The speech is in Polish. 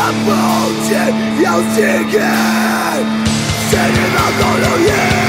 Zapomnij, ja uciekam Wtedy na kolonie